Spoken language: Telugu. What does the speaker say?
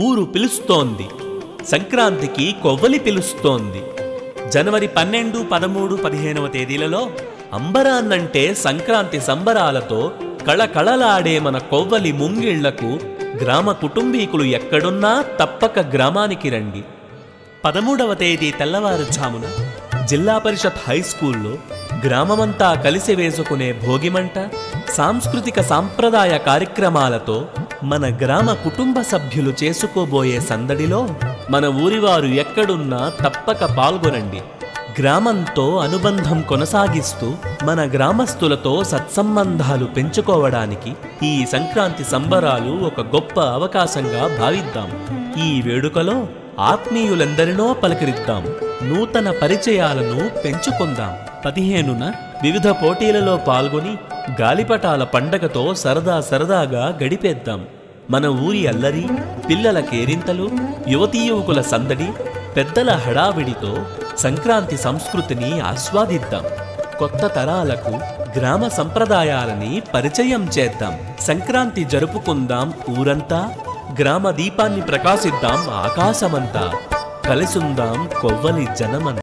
ఊరు పిలుస్తోంది. సంక్రాంతికి కొవ్వలి పిలుస్తోంది. జనవరి పన్నెండు పదమూడు పదిహేనవ తేదీలలో అంబరాన్నంటే సంక్రాంతి సంబరాలతో కళకళలాడే మన కొవ్వలి ముంగిళ్ళకు గ్రామ కుటుంబీకులు ఎక్కడున్నా తప్పక గ్రామానికి రండి. పదమూడవ తేదీ తెల్లవారుజామున జిల్లా పరిషత్ హై స్కూల్లో గ్రామమంతా కలిసి వేసుకునే భోగిమంట సాంస్కృతిక సాంప్రదాయ కార్యక్రమాలతో మన గ్రామ కుటుంబ సభ్యులు చేసుకోబోయే సందడిలో మన ఊరివారు ఎక్కడున్నా తప్పక పాల్గొనండి. గ్రామంతో అనుబంధం కొనసాగిస్తూ మన గ్రామస్తులతో సత్సంబంధాలు పెంచుకోవడానికి ఈ సంక్రాంతి సంబరాలు ఒక గొప్ప అవకాశంగా భావిద్దాం. ఈ వేడుకలో ఆత్మీయులందరినో పలకరిద్దాం. నూతన పరిచయాలను పెంచుకుందాం. పదిహేనున వివిధ పోటీలలో పాల్గొని గాలిపటాల పండగతో సరదా సరదాగా గడిపేద్దాం. మన ఊరి అల్లరి పిల్లల కేరింతలు యువతీ యువకుల సందడి పెద్దల హడావిడితో సంక్రాంతి సంస్కృతిని ఆస్వాదిద్దాం. కొత్త తరాలకు గ్రామ సంప్రదాయాలని పరిచయం చేద్దాం. సంక్రాంతి జరుపుకుందాం ఊరంతా గ్రామ దీపాన్ని ప్రకాశిద్దాం ఆకాశమంతా. కలిసుందాం కొవ్వలి జనమంతా.